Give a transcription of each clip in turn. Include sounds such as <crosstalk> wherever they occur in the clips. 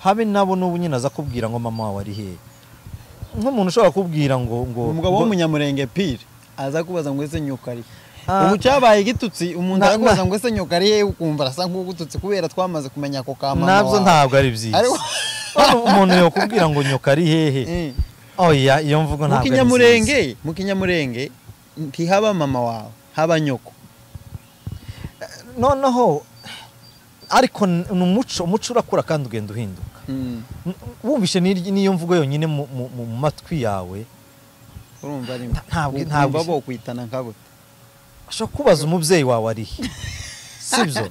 habe nabo n'ubu nyine aza kubwira ngo mama wawe ari hehe nk'umuntu ushobora kubwira ngo ngo umugabo w'umunyamurenge pire aza kubaza ngo ese nyoka ari he? Ah. ubu cyabaye igitutsi umuntu arakubaza ngo ese nyoka ari he? Ukumva arasa nk'ugututsi kubera twamaze kumenya ako ka mama na byo ntabwo ari byiza. Umuntu yakubwira ngo nyoka ari hehe <laughs> Eh. oya iyo mvugo ntabwo ari nziza mu kinyamurenge ntihaba mama wawe haba nyoko? Noneho ariko ni umuco umuco urakura kandi ugenda uhinduka. Mm. N- wumvishe n'iyo mvugo yonyine mu matwi yawe? Urumva Ntabwo- ukumva ntabwo- bo kwitana nka gute ashobora kubaza umubyeyi wawe ari he? Sibyo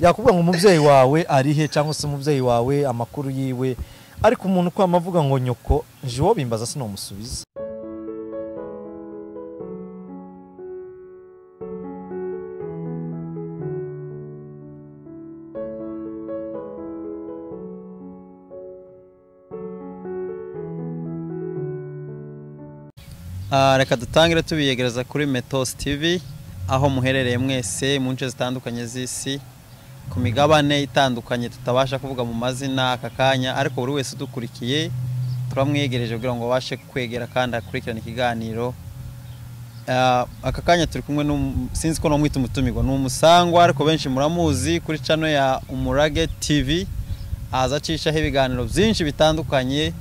yakubwira ngo umubyeyi wawe ari he cyangwa se umubyeyi wawe amakuru yiwe? Ariko umuntu kwama avuga ngo nyoko je uwo bimbaza sinamusubiza. Reka dutangire tubiyegereza kuri metos tv aho muherereye mwese mu nce zitandukanye z'isi ku migabane itandukanye tutabasha kuvuga mu mazina aka kanya ariko buri wese udukurikiye turamwegereje kugira ngo abashe kwegera kandi akurikirane ikiganiro. Ah, aka kanya turi kumwe sinzi ko namwita umutumirwa ni umusangwa ariko benshi muramuzi kuri cano ya umurage tv aza acishaho ibiganiro byinshi bitandukanye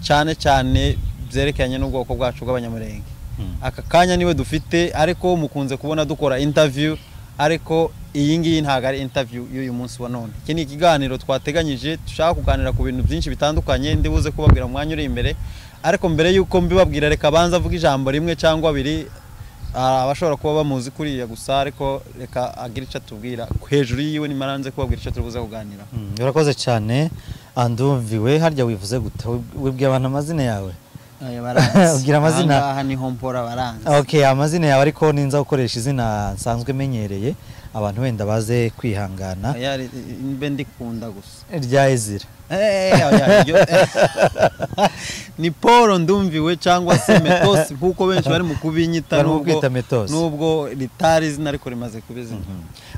cyane cyane byerekeranye n'ubwoko bwacu bw'abanyamurenge. Aka kanya ni we dufite ariko mukunze kubona dukora interview ariko iyi ngiyi ntabwo ari interview y'uyu munsi wa none. Iki ni ikiganiro twateganyije dushaka kuganira ku bintu byinshi bitandukanye ndi buze kubabwira mu mwanya uri imbere. Ariko mbere y'uko mbibabwira reka banza avuga ijambo rimwe cyangwa abiri. Ah, abashobora kuba bamuzi kuriya gusa ariko reka agire icyo atubwira. Hejuru yiwe nimara nze kubabwira icyo turi buze kuganira Mm, urakoze cyane. Andumviwe harya wivuze gute? Wibwiye abantu amazina yawe? Ubwira <laughs> amazina. aha ni ho mpora baranzi okay amazina yawe ariko ninza gukoresha izina nsanzwe menyereye abantu wenda baze kwihangana. Mbe ndikunda gusa. Rya ezira. Eh, oya, iryo- <laughs> ni paul ndumviwe cyangwa se metosi nk'uko benshi bari mu kubinyita nubwo- ritari izina ariko rimaze kuba izina.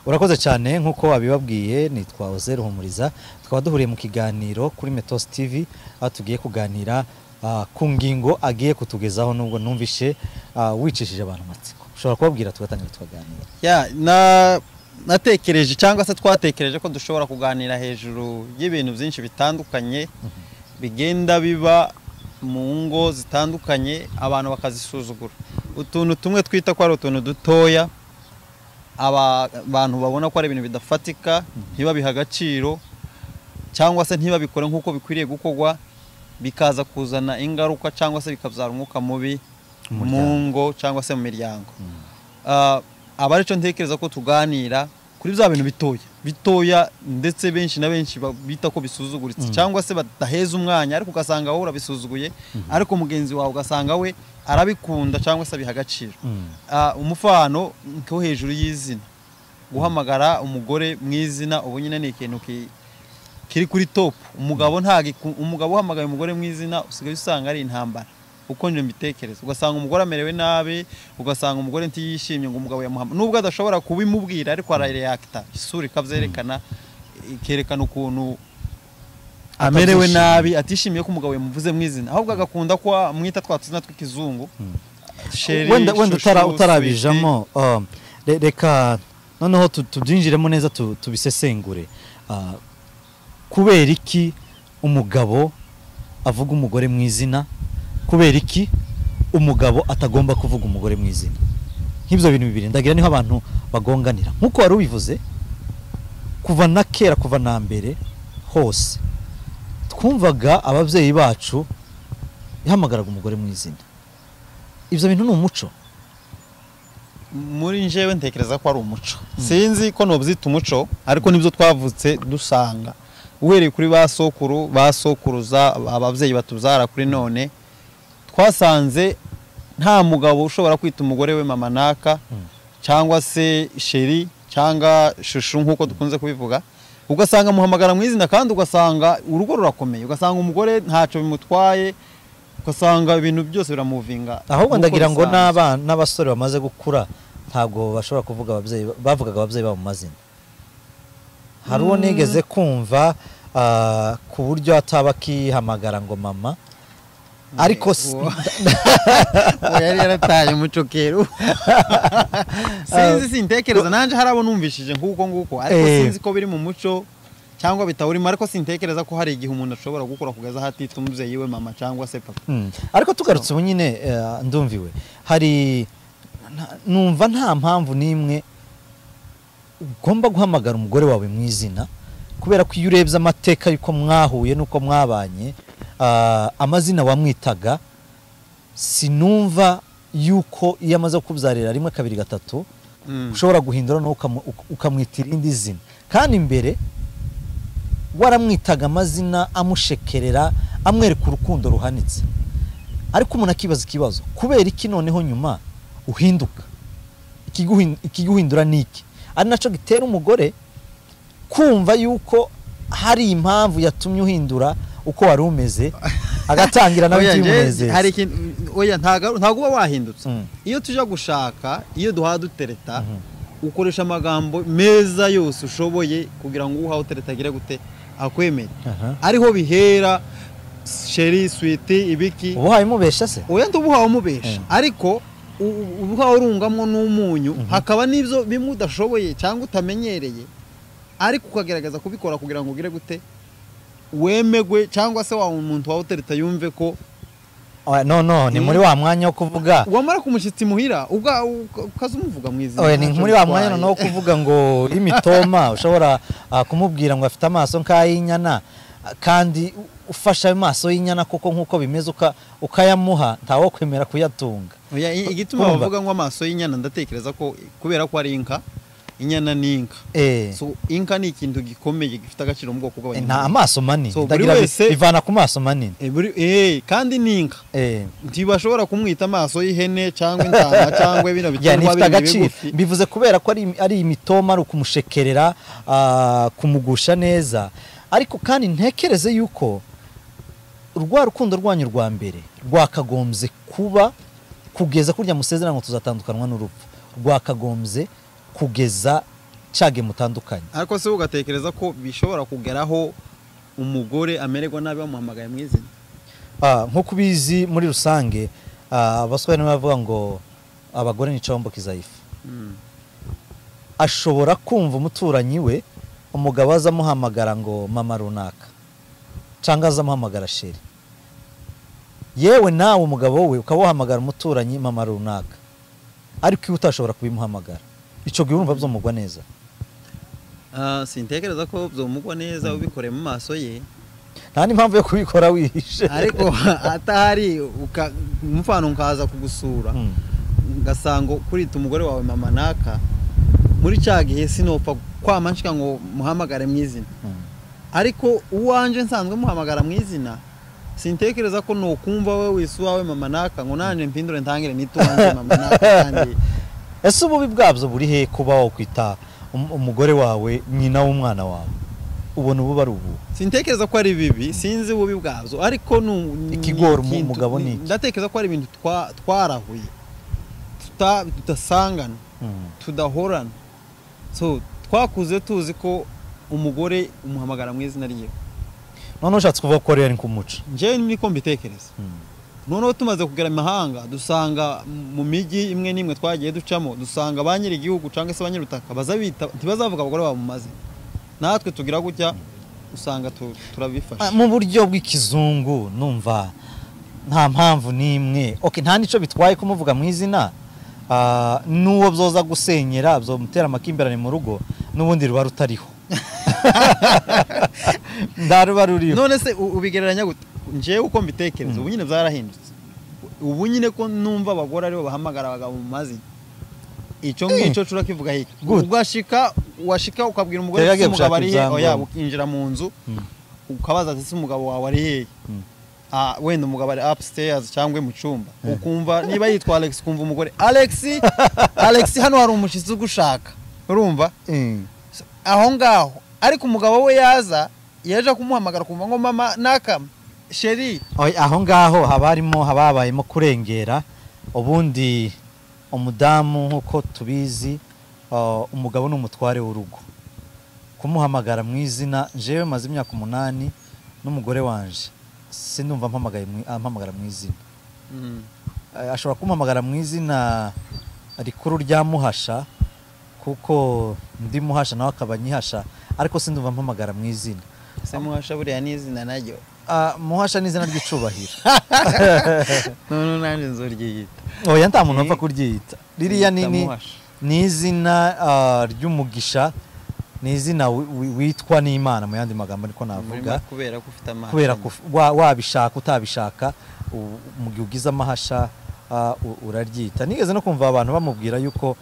Urakoze cyane nk'uko wabibabwiye nitwa Oze Ruhumuriza tukaba duhuriye mu kiganiro kuri Metos TV aho tugiye kuganira ku ngingo agiye kutugezaho nubwo numvishe ah, wicishije abantu amatsiko. Ushobora kubabwira tugatangira tukaganira Ya, na natekereje cyangwa se twatekereje ko dushobora kuganira hejuru y'ibintu byinshi bitandukanye bigenda biba mu ngo zitandukanye abantu bakazisuzugura. Utuntu tumwe twita ko ari utuntu dutoya aba- abantu babona ko ari ibintu bidafatika ntibabihe agaciro cyangwa se ntibabikore nk'uko bikwiriye gukorwa bikaza kuzana ingaruka cyangwa se bikabyara umwuka mubi Mu ngo cyangwa se mu miryango. Ah, aba ari cyo ntekereza ko tuganira kuri bya bintu bitoya. Bitoya ndetse benshi na benshi bita ko bisuzuguritse. Cyangwa se badaheza umwanya ariko ugasanga wowe urabisuzuguye ariko mugenzi wawe ugasanga we arabikunda cyangwa se abiha agaciro. Mm. Ah, umufano ko hejuru y'izina. Guhamagara umugore mu izina ubu nyine ni ikintu ki- kiri kuri top. Umugabo umugabo uhamagaye umugore mu izina usigaye usanga ari intambara. Uko njye mbitekereza. Ugasanga umugore amerewe nabi ugasanga umugore ntiyishimye ngo umugabo yamuhama nubwo adashobora kubimubwira ariko arareyakita isura ikabyerekana ikerekana ukuntu amerewe nabi atishimiye ko umugabo yamuvuze mu izina ahubwo agakunda ko amwita twa tuzina tw'ikizungu. Sheri, wenda utarabijamo um, re- reka noneho tu- tubyinjiremo neza tu- tubisesengure. Ah, kubera iki umugabo avuga umugore mu izina? Kubera iki umugabo atagomba kuvuga umugore mu izina? Nk'ibyo bintu bibiri. Ndagira ni ho abantu bagonganira. Nk'uko wari ubivuze kuva na kera kuva na mbere hose twumvaga ababyeyi bacu yahamagaraga umugore mu izina. Ibyo bintu ni umuco. Muri njyewe ntekereza ko ari umuco. Sinzi ko nubyita umuco ariko ni byo twavutse dusanga. Uhereye kuri ba sokuru ba sokuruza ababyeyi batubyara kuri none twasanze nta mugabo ushobora kwita umugore we mama naka cyangwa se sheri cyangwa shushu nk'uko dukunze kubivuga. Ugasanga amuhamagara mu izina kandi ugasanga urugo rurakomeye. Ugasanga umugore ntacyo bimutwaye ugasanga ibintu byose biramuvinga. Ahubwo ndagira ngo n'abana n'abasore bamaze gukura ntabwo bashobora kuvuga ababyeyi bavugaga ababyeyi babo mu mazina. Hari uwo nigeze kumva ah, ku buryo ataba akihamagara ngo mama. Ariko <laughs> yari yarataye umuco kera <laughs> sinzi sintekereza. Nanjye hari abo numvishije nk'uko nguko. Ariko Eh. sinzi ko biri mu muco cyangwa bitawurimo. Ariko sintekereza ko hari igihe umuntu ashobora gukura kugeza aho atitwa umubyeyi we mama cyangwa se papa. Mm. ariko tugarutse ubu nyine eh, ndumviwe hari numva nta mpamvu n'imwe ugomba guhamagara umugore wawe mu izina kubera ko iyo urebye amateka y'uko mwahuye n'uko mwabanye ah, amazina wamwitaga sinumva yuko iyo amaze kukubyarira rimwe kabiri gatatu Mm. ushobora guhindura ukamwita irindi zina. Kandi mbere waramwitaga amazina amushekerera amwereka urukundo ruhanitse. Ariko umuntu akibaza ikibazo kubera iki noneho nyuma uhinduka? Ikiguhin- ikiguhindura ni iki? Ari nacyo gitera umugore kumva yuko hari impamvu yatumye uhindura uko wari umeze <laughs> agatangira nawe ntago ntago uba wahindutse. Mm. iyo tujya gushaka iyo duhaha dutereta Mhm. ukoresha amagambo meza yose ushoboye kugira ngo uhawe utereta agire gute akwemere. Ariho bihera sheri switi ibiki. Ubu mubesha se? Oya ntubuhawe umubesha Mm. ariko u- u- ubuhawe urungamwo n'umunyu Mhm. hakaba n'ibyo bimwe udashoboye cyangwa utamenyereye ariko ukagerageza kubikora kugira ngo ugire gute wemegwe cyangwa se wa muntu wawe utereta yumve ko no no ni Mm. muri wa mwanya wo kuvuga wamara kumushyitsi muhira ubwa uka- ukaza umuvuga mu izina ni muri wa mwanya noneho kuvuga ngo imitoma <laughs> ushobora ah, kumubwira ngo afite amaso nk'ay'inyana ah, kandi ufashe ayo maso y'inyana koko nk'uko bimeze uka- ukayamuha ntawo kwemera kuyatunga. Igituma bavuga ngo amaso y'inyana ndatekereza ko kubera ko ari inka inyana ni inka. Eh, inka ni ikintu gikomeye gifite agaciro mu bwoko nta bw'abanyarwanda amaso manini. Bivana ku maso manini. Eh, eh, kandi ni inka. Ntibashobora kumwita amaso y'ihene cyangwa intama <laughs> cyangwa bino bindi agaciro. bigufi. Bivuze kubera ko ari, ari imitoma ari ukumushekerera ah, kumugusha neza. Ariko kandi ntekereze yuko rwa rukundo rwanyu rwa mbere rwakagombye kuba kugeza kurya musezerano tuzatandukanywa n'urupfu. Rwakagombye kugeza cage mutandukanye. Ariko se ugatekereza ko bishobora kugeraho umugore amererwa nabi bamuhamagaye mu izina? Ah, nk'uko ubizi muri rusange ah, abasore nibo bavuga ngo abagore ni combo kizayifu Mm. ashobora kumva umuturanyi we umugabo aza amuhamagara ngo mama runaka. Cyangwa aza amuhamagara sheri. Yewe nawe umugabo we ukaba wahamagara umuturanyi mama runaka. Ariko iwe utashobora kubimuhamagara icyo gihe urumva byumugwa neza. Ah, sintekereza ko byomugwa neza ubikoreye mu maso ye. Nta n'impamvu yo kubikora wihishe. Ariko atahari uka- umufano nkaza kugusura. Mm. ngasanga kurita umugore wawe mama naka muri cya gihe sinopfa kwama nshika ngo muhamagare mu izina. Mm. Ariko uwanje nsanzwe muhamagara mu izina sintekereza ko nokumva we wisi uwawe mama naka ngo nanjye mpindure ntangire nituwanje mama naka kandi <laughs> ese ububi bwabyo buri he kuba wakwita um- umugore wawe nyina w'umwana wawe? Ubona ubu ari ubu? Sintekereza ko ari bibi sinzi ububi bwabyo ariko Ikigora umugabo ni iki? ndatekereza ko ari ibintu twa- twarahuye. Tudasangana Mm. tudahorana. So twakuze tuzi ko umugore umuhamagara mu izina rye. None ushatse kuvuga ko rero ari nk'umuco njyewe niko mbitekereza. Mm. noneho tumaze kugera imahanga dusanga mu mijyi imwe n'imwe twagiye ducamo dusanga ba nyiri igihugu cyangwa se ba nyir'ubutaka baza bita ntibazavuga abagore babo mu mazina. Natwe tugira gutya usanga tu- Ah, turabifasha mu buryo bw'ikizungu numva nta mpamvu n'imwe. Nta n'icyo bitwaye kumuvuga mu izina. Ah, n'uwo byoza gusenyera byomutera amakimbirane mu rugo n'ubundi ruba rutariho. <laughs> nda ruba ruriho none se ubigereranya gute? Njyewe uko mbitekereza ubu nyine byarahindutse ubu nyine ko numva abagore ari bo bahamagara abagabo mu mazina. Icyo Eh. ngicyo turakivuga hiki Good. ugashika washika ukabwira umugore ati umugabo ari he? Oya ibyangombwa. ukinjira mu nzu. Mm. ukabaza ati umugabo wawe ari hehe Mm. Ah, wenda umugabo ari upstairs cyangwa mu cyumba. Ukumva niba yitwa Alex ukumva umugore Alex <laughs> Alex hano hari umushyitsi ugushaka. Urumva? Mm. Aho ngaho ariko umugabo we yaza yaje kumuhamagara kumva ngo mama nakama sheri aho ngaho haba harimo haba habayemo kurengera ubundi umudamu nk'uko tubizi ah, umugabo ni umutware w'urugo. Kumuhamagara mu izina jewe maze imyaka umunani n'umugore wanje sindumva ampamagara mu izina. Mm. Eh, ashobora kumpamagara mu izina rikuru rya muhasha kuko ndi muhasha nawe akaba nyihasha ariko sindumva mpamagara mu izina. Se muhasha buriya n'izina naryo? Ah, muhasha ni izina ry'icubahiro. <laughs> None nanjye nzoryiyita oya nta muntu Ni- wapfa kuryita ririya ni, ni, ni izina ry'umugisha ni izina wi- wi- witwa n'imana mu yandi magambo niko navuga. Kubera ko ufite amaso kubera ko wa- wabishaka utabishaka mu gihe ugize amahasha ah, uraryita nigeze no kumva abantu bamubwira yuko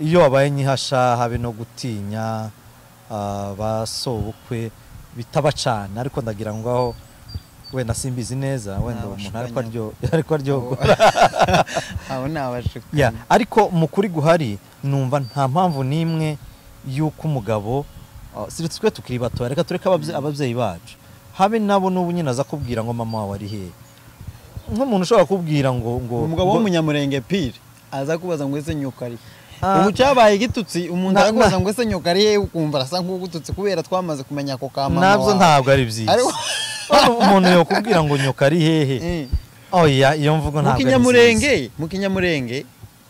iyo wabaye nyihasha habe no gutinya ah, ba sobukwe bitaba cyane ariko ndagira ngo aho wenda simbizi neza wenda umuntu ariko bashukanye. aryo ariko aryogo <laughs> abo ni abashukanyi ya ariko mu kuri guhari numva nta mpamvu n'imwe y'uko umugabo si twe tukiri batoya reka tureke ababye- ababyeyi bacu habe nabo n'ubu nyine aza kubwira ngo mama wawe ari hehe nk'umuntu ushobora kubwira ngo ngo umugabo w'umunyamurenge pire aza kubaza ngo ese nyoka ari he? Ah. Ubu cyabaye igitutsi umuntu arakubaza ngo ese nyoka ari he ukumva arasa nk'ugututse kubera twamaze kumenya ako ka mama na byo ntabwo ari byiza. Umuntu yakubwira ngo nyoka ari hehe. Eh. oya iyo mvugo ntabwo ari nziza mu kinyamurenge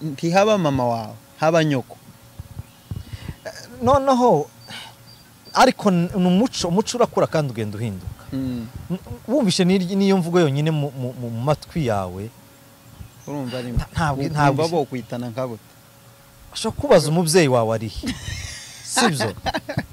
ntihaba mama wawe haba nyoko? Noneho ariko ni umuco umuco urakura kandi ugenda uhinduka. Mm. N- wumvishe n'iyo mvugo yonyine mu matwi yawe? Ntabwo- ntabwo- bo kwitana nka gute? Ashobora kubaza umubyeyi wawe ari he? Sibyo?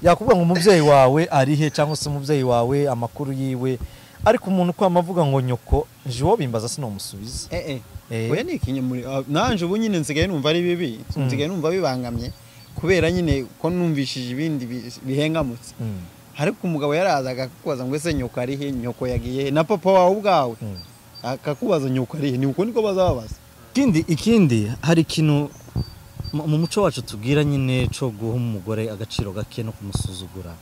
Yakubwira ngo umubyeyi wawe ari he cyangwa se umubyeyi wawe amakuru yiwe? Ariko umuntu uko avuga ngo nyoko je uwo bimbaza sinamusubiza. Eh eh. Eh. oya ni ikinyamuri ah, nanje ubu nyine nsigaye numva ari bibi. Mm. nsigaye numva bibangamye kubera nyine ko numvishije ibindi bi- bihengamutse. Mm, ariko umugabo yarazaga akakubaza ngo ese nyoko ari he? Nyoko yagiye he? Na papa wawe ubwawe? Mm. akakubaza nyoko ari he? Ni uko niko bazababaza. Ikindi ikindi hari ikintu mu mu muco wacu tubwira nyine cyo guha umugore agaciro gake no kumusuzugura.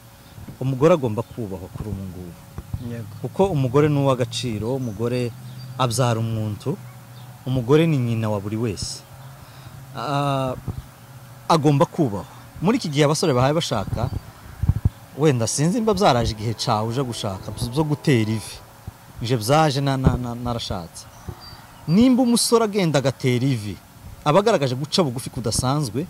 Umugore agomba kubahwa kuri ubu ngubu. Kuko umugore ni uw'agaciro umugore abyara umuntu umugore ni nyina wa buri wese. Ah, agomba kubahwa. Muri iki gihe abasore bahaye bashaka wenda sinzi nimba byaraje igihe cyawe uje gushaka byo gutera ivi. Nje byaje na- na- na- narashatse. Nimba umusore agenda agatera ivi aba agaragaje guca bugufi kudasanzwe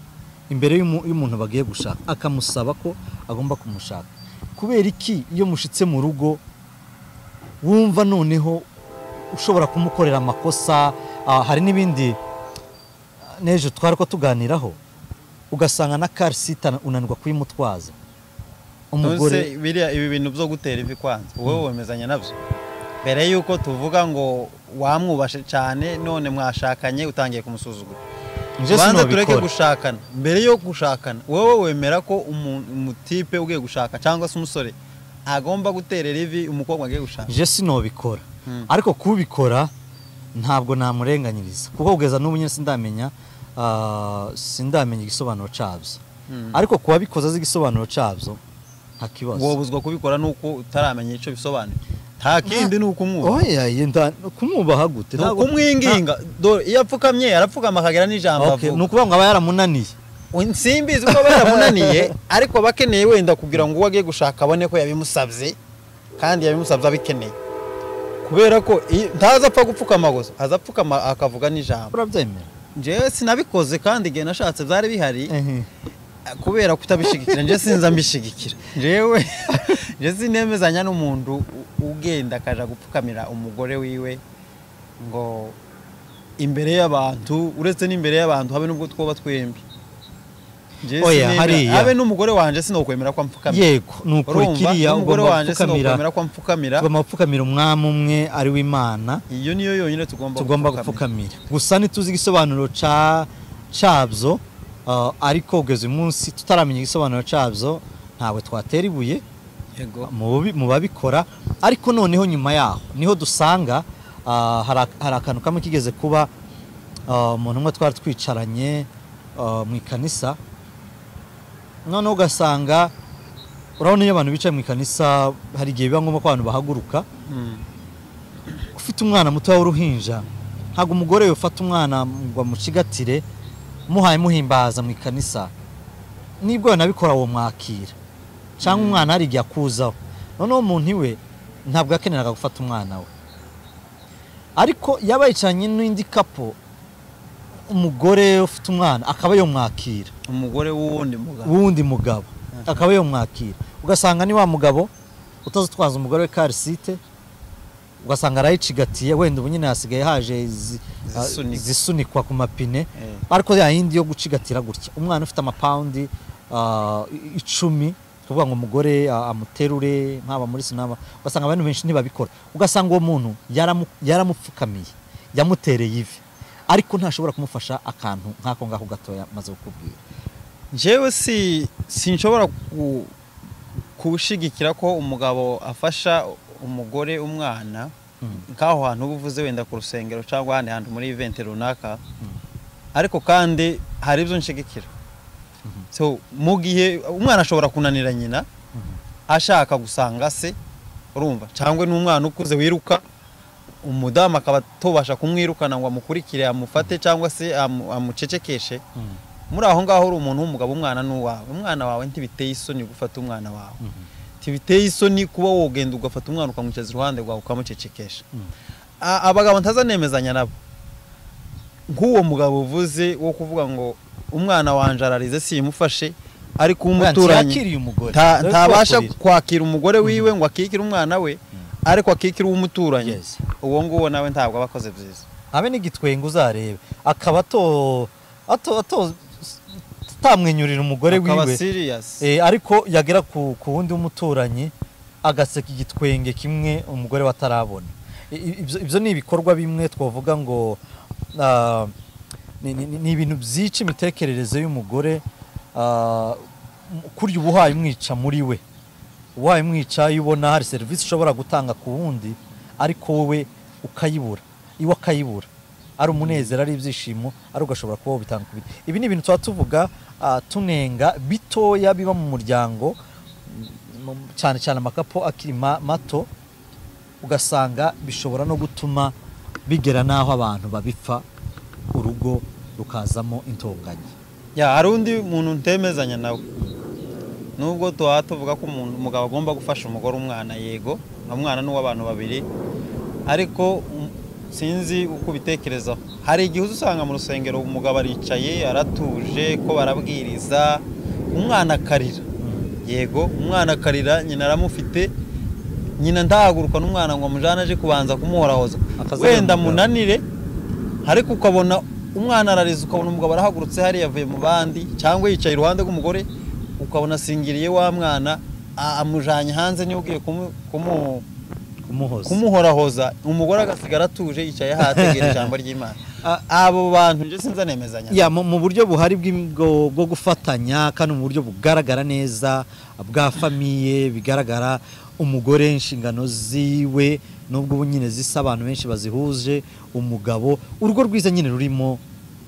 imbere y'umu- y'umuntu bagiye gushaka akamusaba ko agomba kumushaka. Kubera iki? Iyo mushitse mu rugo wumva noneho ushobora kumukorera amakosa ah, hari n'ibindi ah, n'ejo twari ko tuganiraho ugasanga na karisita unanirwa kuyimutwaza. Umugore biriya ibi bintu byo gutera ivi kwanza. Wowe wemezanya na byo. Mbere y'uko tuvuga ngo wamwubashe cyane none mwashakanye utangiye kumusuzugura. Ubanza tureke gushakana. Mbere yo gushakana wowe wemera ko umu- umutipe ugiye gushaka cyangwa se umusore agomba guterera ivi umukobwa agiye gushaka. Nje sinobikora Mm. ariko kubikora ntabwo namurenganyiriza. Kuko kugeza n'ubu nyine sindamenya ah, sindamenya igisobanuro cyabyo. Mm. ariko kuba bikoze azi igisobanuro cyabyo nta kibazo. Wobuzwa kubikora nuko utaramenya icyo bisobanuye. Nta kindi ni ukumwubaha kumwubaha gute ni ukumwinginga iyo apfukamye arapfukama akagira n'ijambo Okay, ni avuga ukuvuga ngo aba yaramunaniye simbizi ko aba yaramunaniye ariko aba akeneye wenda kugira ngo uwo agiye gushaka abone ko yabimusabye kandi yabimusabye abikeneye kubera ko ntaza apfa gupfukama gusa aza apfukama akavuga n'ijambo urabyemera njyewe sinabikoze kandi igihe nashatse byari bihari. Kubera kutabishigikira njye sinza mbishigikira. Njyewe <laughs> njye sinemezanya n'umuntu ugenda akaja gupfukamira umugore wiwe ngo imbere y'abantu uretse n'imbere y'abantu habe n'ubwo twoba twembi. Oya, hariya. habe n'umugore wanje sinokwemera ko amfukamira yego ni ukuri kiriya wanje gupfukamira. sinokwemera ko amfukamira tugomba gupfukamira umwami umwe ari w'imana. Iyo niyo yonyine tugomba gupfukamira. Gusa ntituzi igisobanuro ca cabyo. Ariko kugeza uyu munsi tutaramenya igisobanuro cabyo ntawe twatera ibuye. Mu babi- mu babikora. Ariko noneho nyuma yaho ni ho dusanga ah, hari ak- hari akantu kamwe kigeze kuba ah, umuntu umwe twari twicaranye mu ikanisa. Noneho ugasanga urabona iyo abantu bicaye mu ikanisa hari igihe biba ngombwa ko abantu bahaguruka. Mm. ufite umwana muto w'uruhinja ntabwo umugore yofata umwana ngo amucigatire muhaye muhimbaza mu ikanisa ni bwo yanabikora uwo mwakira. Cyangwa umwana hari igihe akuzaho. Noneho umuntu iwe ntabwo yakeneraga gufata umwana we. Ariko yaba yicaranye n'indi kapo umugore ufite umwana akaba yamwakira umugore w'uwundi mugabo. W'undi mugabo. Akaba yamwakira ugasanga ni wa mugabo utazitwaza umugore we karisite ugasanga arayicigatiye wenda ubu nyine hasigaye haje izi- Zisunikwa. ku mapine. Eh. ariko ya yindi yo gucigatira gutya. Umwana ufite amapawundi ah, icumi kuvuga ngo umugore ah, amuterure nk'aba muri sinama ugasanga abantu benshi ntibabikora. Ugasanga uwo muntu yaramu- yaramupfukamiye yamutereye ivi. Ariko ntashobora kumufasha akantu nk'ako ngako gatoya maze kukubwira. Njyewe si sinshobora ku- kushigikira ko umugabo afasha umugore umwana nk'aho hantu uba uvuze wenda ku rusengero cyangwa ahandi hantu muri event runaka ariko kandi hari ibyo nshigikira. So mu gihe umwana ashobora kunanira nyina ashaka gusanga se urumva cyangwa n'umwana ukuze wiruka umudamu akaba atobasha kumwirukana ngo amukurikire amufate cyangwa se amu- amucecekeshe muri aho ngaho uri umuntu w'umugabo umwana ni uwawe umwana wawe ntibiteye isoni gufata umwana wawe. Ntibiteye isoni kuba wogenda ugafata umwana ukamwicaza iruhande rwawe ukamucecekesha. A- abagabo ntazanemezanya nabo. Nk'uwo mugabo uvuze wo kuvuga ngo umwana wanje ararize simufashe ariko umuturanyi ntabasha kwakira umugore wiwe ngo akikire umwana we ariko akikire uw'umuturanyi. Uwo nguwo nawe ntabwo aba akoze byiza. Habe n'igitwenge uzarebe. Akaba ato ato ato utamwenyurira umugore wiwe. Eh, ariko yagera ku wundi w'umuturanyi agaseka igitwenge kimwe umugore we atarabona. Ibyo- ni ibikorwa bimwe twavuga ngo ah, ni- ibintu byica imitekerereze y'umugore ah, kurya uba uhaye umwica muri we. Uhaye umwica iyo ubona hari serivisi ushobora gutanga ku wundi ariko wowe ukayibura iwe akayibura. Ari umunezero ari ibyishimo ari ugashobora kuba wabitanga ku bindi ibi ni ibintu tuba tuvuga ah, tunenga bitoya biba mu muryango cyane cyane amakapo akiri ma- mato ugasanga bishobora no gutuma bigera n'aho abantu babipfa urugo rukazamo intonganya. Ya hari undi muntu ntemezanya nawe. Nubwo tuba tuvuga ko umugabo agomba gufasha umugore umwana yego umwana ni uw'abantu babiri. Ariko sinzi uko ubitekerezaho hari igihe uza usanga mu rusengero umugabo aricaye aratuje ko barabwiriza umwana akarira. Yego umwana akarira nyina aramufite nyina ndahaguruka n'umwana ngo amujane aje kubanza kumuhorahoza. Wenda munanire ariko ukabona umwana arariza ukabona umugabo arahagurutse hariya avuye mu bandi cyangwa yicaye iruhande rw'umugore ukabona asingiriye wa mwana a- amujanye hanze ni we ugiye kumu- kumuhorahoza umugore agasigara atuje yicaye ahategera ijambo ry'imana. Abo bantu nje sinzanemezanya ya mu mu buryo buhari bwo gufatanya kandi mu buryo bugaragara neza bwa famiye bigaragara umugore inshingano ziwe nubwo ubu nyine zisa abantu benshi bazihuje umugabo urugo rwiza nyine rurimo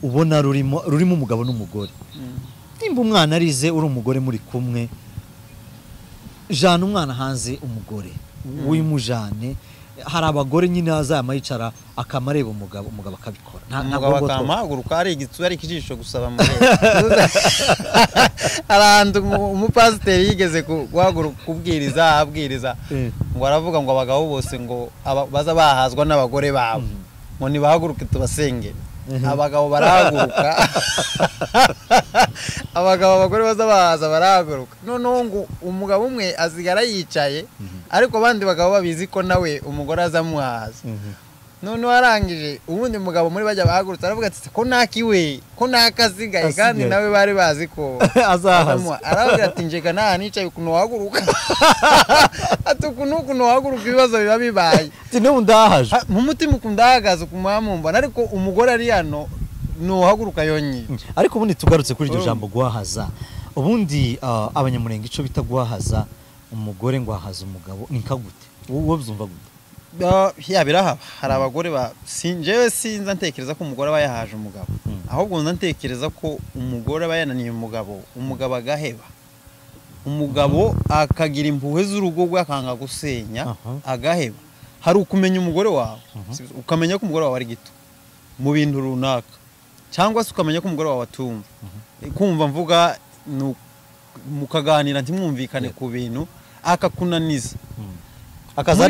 ubona rurimo rurimo umugabo n'umugore. Mm. nimba umwana arize uri umugore muri kumwe jana umwana hanze umugore. Wimujane. Hari abagore nyine azama yicara akama areba umugabo umugabo akabikora. Umugabo akamuhaguruka ari igitsu ari ikijisho gusa bamureba. <laughs> Hari ahantu umu- umupasiteri yigeze guhaguruka kubwiriza abwiriza. Eh. ngo aravuga ngo abagabo bose ngo baza bahazwa n'abagore babo. Ngo nibahaguruke tubasengere. Abagabo barahaguruka. <laughs> Abagabo abagore baza bahaza barahaguruka. Noneho ngo umugabo umwe asigara yicaye ariko abandi bagabo babizi ko nawe umugore aza amuhaza Mhm. noneho arangije ubundi mugabo muri bajya bahagurutse aravuga ati ko nakiwe ko nakasigaye kandi nawe bari bazi ko <laughs> Azahaza. azamuha." aravuga ati njega nta nicaye ukuntu wahaguruka <laughs> ati ukuntu ukuntu wahaguruka ibibazo biba bibaye. <laughs> Ati n'ubu ndahaje. Ha, mu mutima ukunda ahagaze ukuma mumbona ariko umugore ari hano nuhaguruka yonyine. Ariko ubundi tugarutse kuri iryo Oh. jambo guhahaza. Ubundi ah, abanyamurenge icyo bita guhahaza umugore ngo ahaza umugabo ni nka gute? Wowe byumva gute? Ya birahaba. Hari abagore ba si- njyewe sinza ntekereza ko umugore aba yahaje umugabo. Mm. ahubwo nza ntekereza ko umugore aba yananiye umugabo. Umugabo agaheba. Umugabo akagira impuhwe z'urugo rwe akanga gusenya agaheba. Hari ukumenya umugore wawe. Ukamenya ko umugore wawe ari gito. Mu bintu runaka. Cyangwa se ukamenya ko umugore wawe atumva. Kumva mvuga ni mukaganira ntimwumvikane ku bintu akakunaniza. Akaza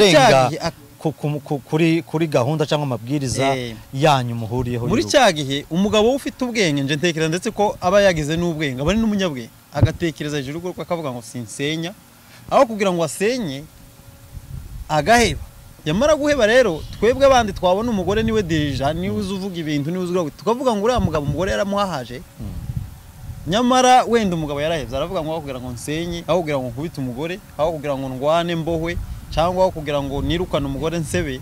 Kuri kuri gahunda cyangwa amabwiriza Eh. yanyu muhuriyeho muri cya gihe umugabo we ufite ubwenge nje ntekereza ndetse ko aba yagize n'ubwenge aba ari n'umunyabwenge agatekereza hejuru y'urugo rwe akavuga ngo sinsenya aho kugira ngo asenye agaheba yamara guheba rero twebwe abandi twabona umugore ni we dirija ni we uzi uvuga ibintu ni we uzi tukavuga ngo uriya mugabo umugore yaramuhahaje Mm. nyamara wenda umugabo yarahebye aravuga ngo aho kugira ngo nsenye aho kugira ngo nkubite umugore aho kugira ngo ndwane mbohwe cyangwa kugira ngo nirukane umugore nsebe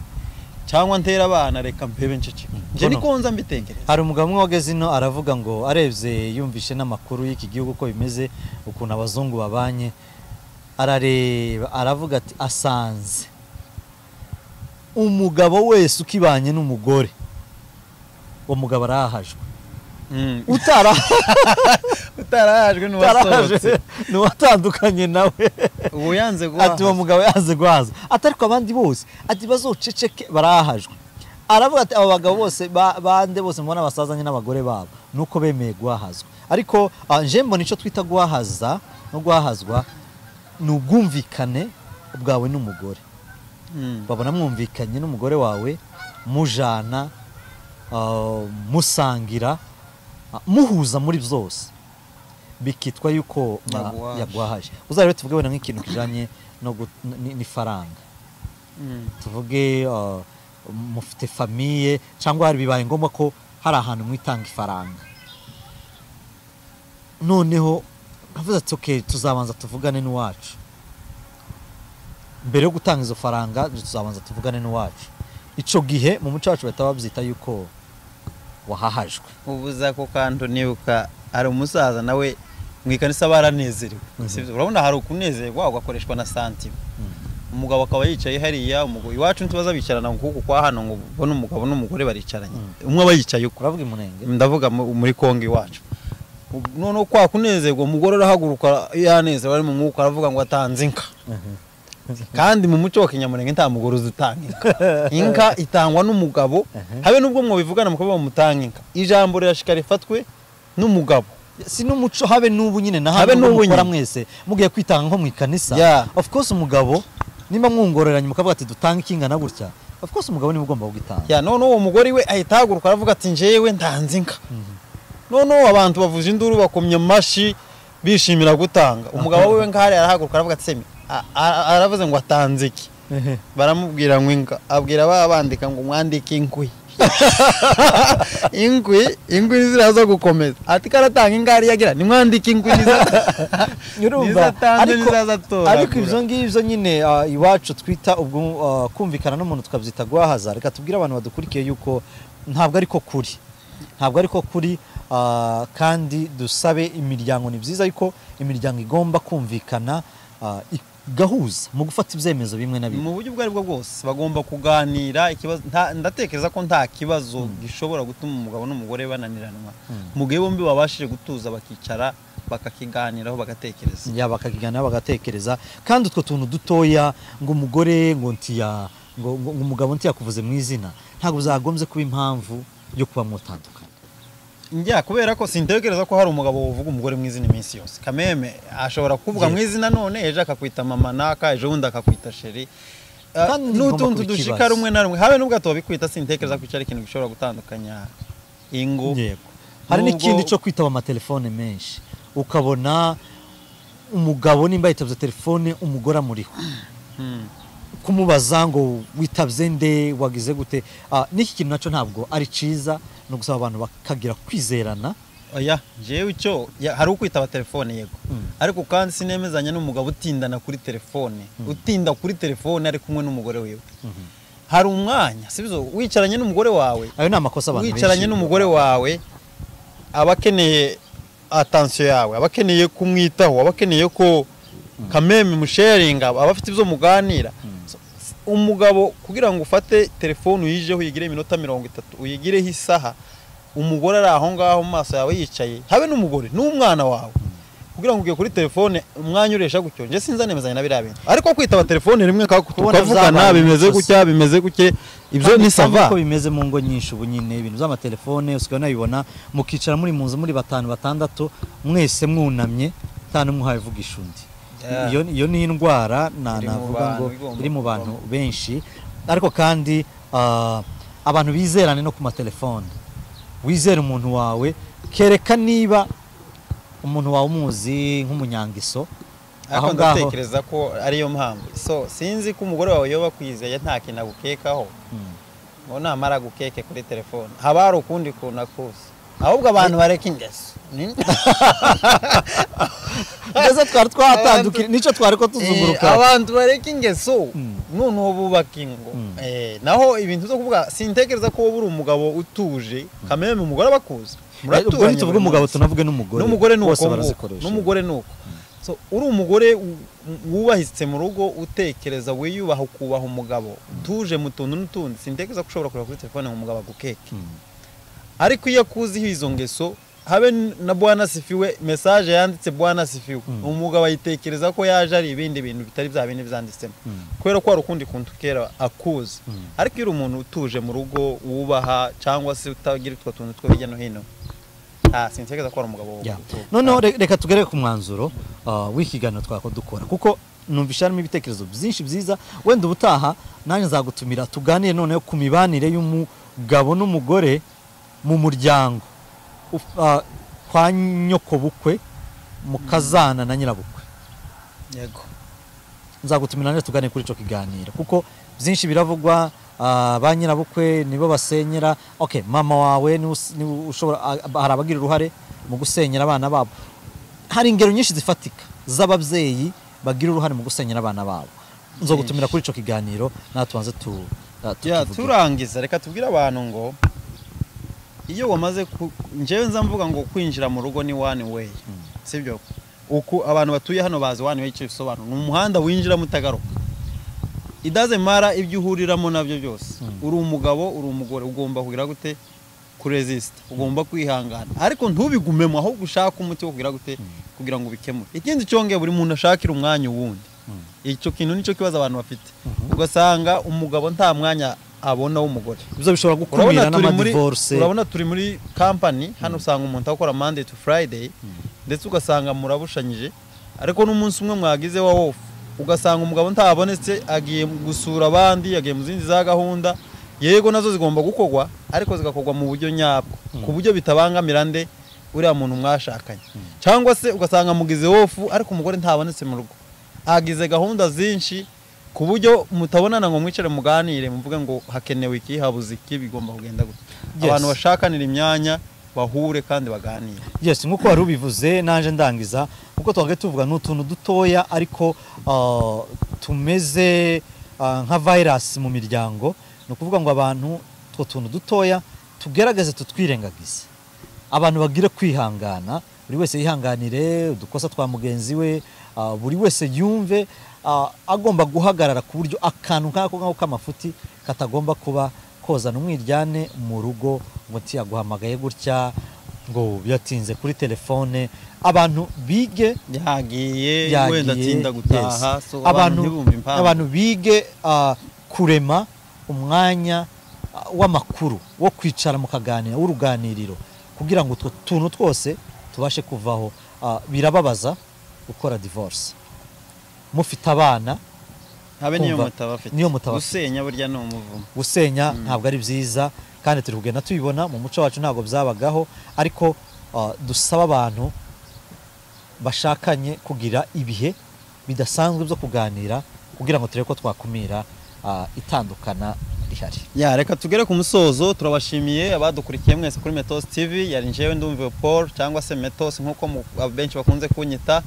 cyangwa ntere abana reka mpebe ncece nje Kono. niko nza mbitekereza. Hari umugabo umwe wageze ino aravuga ngo arebye yumvishe n'amakuru y'iki gihugu uko bimeze ukuntu abazungu babanye. Arareba aravuga ati asanze. Umugabo wese ukibanye n'umugore. Uwo mugabo arahajwe. Utara utarahajwe ni uwatandukanye nawe ubu yanze ati uwo mugabo yaze guhaza ati ariko abandi bose ati bazoceceke barahajwe aravuga ati aba bagabo bose ba- bande bose mubona basazanye n'abagore babo nuko bemeye guhahazwa ariko ah, nje mbona icyo twita guhahaza no guhahazwa ni ubwumvikane bwawe n'umugore babona mwumvikanye n'umugore wawe mujana musangira muhuza muri byose. Bikitwa yuko ah, yagwahaje uzarebe tuvuge wenda nk'ikintu ni- n'ifaranga Mm. tuvuge ah, mufite famiye cyangwa hari bibaye ngombwa ko hari ahantu mwitanga ifaranga. Noneho avuze ati okay tuzabanza tuvugane n'iwacu mbere yo gutanga izo faranga tuzabanza tuvugane n'iwacu icyo gihe mu muco wacu bahita babyita yuko wahahajwe. Ubuze ako kantu nibuka hari umusaza nawe mu ikanisa baranezerewe. Mhm. Sibyo? urabona hari ukunezerwa ugakoreshwa na santima. Umugabo akaba yicaye hariya iwacu ntitubaza bicarana nk'uku kwa hano ngo ubone umugabo n'umugore baricaranye. Umwe aba yicaye uko? Ndavuga mu- muri kongo iwacu. Noneho kwa kunezerwa umugore arahaguruka yanezerewe ari mu mwuka aravuga ngo atanze inka. Kandi mu muco wa kinyamurenge nta mugore utanga inka inka itangwa n'umugabo Mhm. habe n'ubwo mwabivugana mukavuga ngo mutange inka ijambo rirashika rifatwe n'umugabo. Si n'umuco habe n'ubu nyine na Habe n'ubu mukora nyine. mwese. Mugiye kwitanga nko mu ikanisa. Of course umugabo nimba mwongoreranye mukavuga ati dutange ikingana gutya. Of course umugabo ni we ugomba kugitanga. Ya noneho uwo mugore we ahita ahaguruka aravuga ati njyewe ntanze inka. Noneho abantu bavuze induru bakomye amashyi bishimira gutanga. Umugabo we nk'ahari arahaguruka aravuga ati semi aravuze ngo atanze iki? <laughs> Baramubwira ngo inka. Abwira ba bandika ngo mwandike inkwi. <laughs> Inkwi inkwi ziraza gukomeza. Ati karatanga inka hariya agira nimwandike inkwi <laughs> ariko ibyo ngibyo nyine iwacu twita ubwo kumvikana n'umuntu tukabyita guhahaza reka tubwire abantu badukurikiye yuko ntabwo ariko kuri. Ntabwo ariko kuri kandi dusabe imiryango. Ni byiza yuko imiryango igomba kumvikana ah, igahuza mu gufata ibyemezo bimwe na bimwe. Mu buryo ubwo ari bwo bwose bagomba kuganira ndatekereza ko nta kibazo gishobora gutuma umugabo n'umugore bananiranwa. Mu gihe bombi babashije gutuza bakicara bakakiganiraho bagatekereza. Ya bakakiganira bagatekereza. Kandi utwo tuntu dutoya ngo umugore ngo ntiya ngo umugabo ntiyakuvuze mu izina ntabwo zagombye kuba impamvu yo kuba mutandukana njya kubera ko sintekereza ko hari umugabo uvuga umugore mu izina iminsi yose. Kameme ashobora kuvuga mu izina none ejo akakwita mama naka ejo bundi akakwita sheri n'utuntu kuba dushika rumwe na rumwe. Habe n'ubwo tubabikwita sintekereza ko icyo ari ikintu gishobora gutandukanya ingo yego. Hari n'ikindi cyo kwitaba amatelefone menshi. Ukabona umugabo nimba yitabye telefone umugore amuriho. Hmm. kumubaza ngo witabye nde wagize gute? Ah, n'iki kintu na cyo ntabwo ari cyiza no gusaba abantu bakagira kwizerana. Oya jewe icyo hari ukwitaba telefone yego. Mm. ariko kandi sinemezanya n'umugabo utindana kuri telefone. Utinda kuri telefone ari kumwe n'umugore wiwe. Hari umwanya sibyo wicaranye n'umugore wawe. Ayo ni amakosa abantu wicaranye n'umugore wawe aba akeneye atansiyo yawe aba akeneye kumwitaho aba akeneye ko kameme musharinga aba afite ibyo muganira. Umugabo kugira ngo ufate telefone uyijeho uyigire iminota mirongo itatu uyigireho isaha. Umugore ari aho ngaho mu maso yawe yicaye habe n'umugore n'umwana wawe. Kugira ngo ugiye kuri telefone umwanya uresha gutyo. Njye sinza nemezanya na biriya bintu. Ariko kwitaba telefone rimwe tukavugana bimeze gutya bimeze gutya ibyo ni sava uko bimeze mu ngo nyinshi ubu nyine ibintu by'amatelefone usigaye unabibona mukicara muri mu nzu muri batanu batandatu mwese mwunamye nta n'umwe uhayivugisha undi. Yeah. Iyo ni indwara navuga ngo iri mu bantu benshi. Ariko kandi ah, abantu bizerane no ku matelefone. Wizere umuntu wawe kereka niba umuntu wawe umuzi nk'umunyangiso. Ariko ndatekereza ko ariyo mpamvu. So sinzi ko umugore wawe yoba akwizeye nta kintu agukekaho. Mm. ngo namara gukeke kuri telefone. Haba hari ukundi kuntu akuzi? Ahubwo abantu bareka ingeso. Ni- mbese twari twatandukira ni cyo twari ko tuzunguruka abantu bareka ingeso Mm. noneho bubaka ingo naho ibintu byo kuvuga sintekereza ko wowe uri umugabo utuje kameme umugore aba akuzi ubwo ntituvuge buri umugabo tunavuge n'umugore n'umugore ni uko n'umugore ni uko so uri umugore wubahitse mu rugo utekereza wiyubaha ukubaha umugabo utuje mu tuntu n'utundi sintekereza ko ushobora kureba kuri telefone ngo umugabo agukeke ariko iyo akuziho izo ngeso habe na bwana sifiwe mesaje yanditse bwana sifiwe. Mm. umugabo ayitekereza ko yaje ari ibindi bintu bitari bya bindi byanditsemo. Mm. kubera ko hari ukundi kuntu kera akuzi. Mm. ariko iyo umuntu utuje mu rugo wubaha cyangwa se utagira utwo tuntu two hirya no hino sintekereza ko ari umugabo noneho re- reka tugere ku mwanzuro ah, w'ikiganiro twako dukora kuko numvisha harimo ibitekerezo byinshi byiza. Wenda ubutaha nanjye nzagutumira tuganire noneho ku mibanire y'umugabo n'umugore mu muryango. Kwa nyoko bukwe mu kazana na nyirabukwe. Yego. Nzagutumira nanjye tuganire kuri icyo kiganiro kuko byinshi biravugwa ah, ba nyirabukwe nibo basenyera. Okay mama wawe ah, hari abagira uruhare mu gusenyera abana babo. Hari ingero nyinshi zifatika z'ababyeyi bagira uruhare mu gusenyera abana babo. Nzogutumira kuri icyo kiganiro natwe tubanze tu ya tukivuge. turangiza. Reka tubwire abantu ngo iyo wamaze njyewe nza mvuga ngo kwinjira mu rugo ni one way sibyo? Uku abantu batuye hano bazi one way icyo bisobanura ni umuhanda winjiramo utagaruka idaze mara ibyo uhuriramo na byo byose. Mm. uri umugabo uri umugore ugomba kugira gute kuresisita ugomba kwihangana. Ariko ntubigumemo ahubwo ushaka umuti wo kugira gute kugira ngo ubikemure. Ikindi cyongeye buri muntu ashakira umwanya uwundi icyo kintu ni cyo kibazo abantu bafite. Ugasanga umugabo nta mwanya abona w'umugore ibyo bishobora gukumira n'amadivorce. urabona turi muri kampani hano usanga umuntu akora monday to friday ndetse ugasanga murabushanyije. Ariko n'umunsi umwe mwagize wa off ugasanga umugabo ntabonetse agiye gusura abandi agiye mu zindi za gahunda. Yego na zo zigomba gukorwa ariko zigakorwa mu buryo nyabwo. Ku buryo bitabangamira nde? Uriya muntu mwashakanye. Cyangwa se ugasanga mugize off ariko umugore ntabonetse mu rugo. Agize gahunda zinshi ku buryo mutabonana ngo mwicare muganire muvuge ngo hakenewe iki habuze iki bigomba kugenda gutya abantu bashakanira imyanya bahure kandi baganire. Yes nk'uko wari ubivuze naje ndangiza nk'uko twagaye tuvuga ni utuntu dutoya ariko ah, tumeze ah, nka virus mu miryango ni ukuvuga ngo abantu utwo tuntu dutoya tugerageze tutwirengagize. Abantu bagire kwihangana buri wese yihanganire udukosa twa mugenzi we ah, buri wese yumve agomba guhagarara ku buryo akantu nk'ako ngako k'amafuti katagomba kuba kozana umwiryane mu rugo ngo ntiyaguhamagaye gutya ngo yatinze kuri telefone abantu bige yagiye wenda atinda gutaha abantu bige kurema umwanya w'amakuru wo kwicara mukaganira w'uruganiriro kugira ngo utwo tuntu twose tubashe kuvaho. Ah, birababaza gukora divorce. Mufite abana habe niyo kumva- mutaba afite. niyo mutaba afite. gusenya burya ni umuvumo. Gusenya ntabwo ari byiza kandi turi kugenda tubibona mu muco wacu ntabwo byabagaho ariko ah, dusaba abantu bashakanye kugira ibihe bidasanzwe byo kuganira kugira ngo turebe ko twakumira ah, itandukana rihari. Ya reka tugere ku musozo turabashimiye abadukurikiye mwese kuri metos tv yari njyewe ndumviwe paul cyangwa se metos nk'uko benshi bakunze kunyita.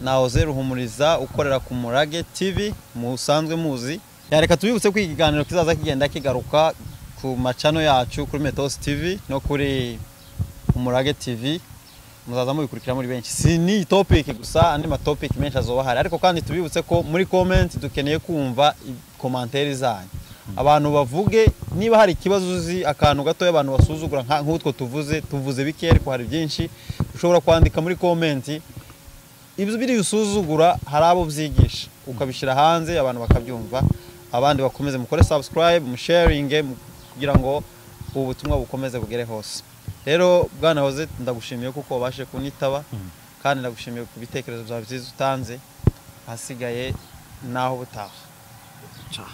Nahoze ruhumuriza ukorera ku murage tv musanzwe muzi. Ya reka tubibutse ko iki kiganiro kizaza kigenda kigaruka ku macano yacu kuri metos tv no kuri umurage tv muzaza mubikurikira muri benshi. Si ni topic gusa andi matopiki menshi azoba ahari ariko kandi tubibutse ko muri comment dukeneye kumva komantere zanyu. Abantu bavuge niba hari ikibazo uzi akantu gatoya abantu basuzugura nk'utwo tuvuze tuvuze bike ariko hari byinshi ushobora kwandika muri comment ibyo biri usuzugura hari abo byigisha ukabishyira hanze abantu bakabyumva abandi bakomeze mukore subscribe musharinge mu- kugira ngo ubu butumwa bukomeze bugere hose. Rero bwana hoze ndagushimiye kuko wabashe kunitaba kandi ndagushimiye ku bitekerezo byawe byiza utanze ahasigaye naho ubutaha. Ciao.